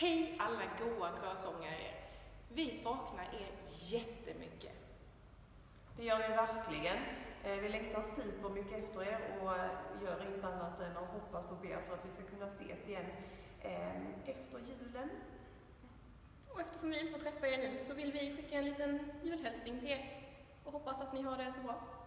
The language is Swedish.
Hej alla goa körsångare! Vi saknar er jättemycket. Det gör vi verkligen. Eh, vi längtar supermycket efter er och eh, gör inget annat än att hoppas och be för att vi ska kunna ses igen eh, efter julen. Och eftersom vi inte får träffa er nu så vill vi skicka en liten julhälsning till er och hoppas att ni har det så bra.